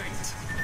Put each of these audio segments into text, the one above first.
Kreuzer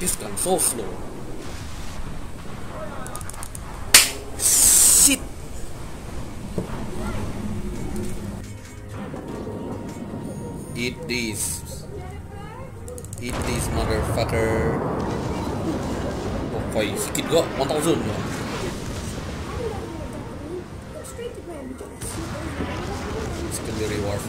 this console slow. Shit! Eat these. Eat these, motherfucker. Oh, okay, sikit gua, 1000 gua. It's reward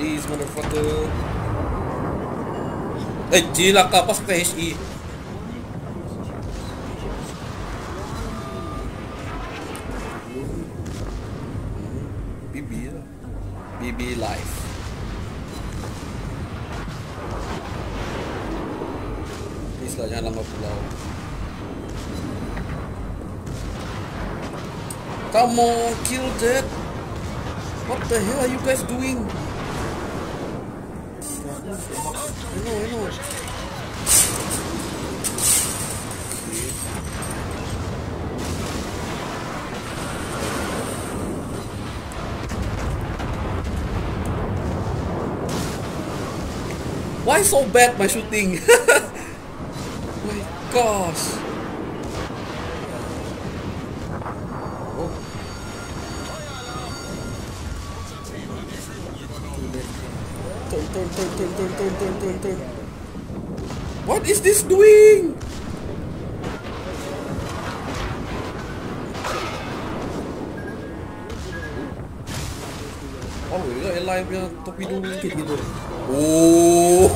these motherfucker. Eh, gila ka, pasok ka HE. BB lah. BB life. Please lah, jangan lama pulau. Come on, kill that. What the hell are you guys doing? Know, I. Why so bad my shooting? my gosh. What is this doing? Oh, alive yang topi dulu. Oh.